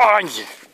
Ai!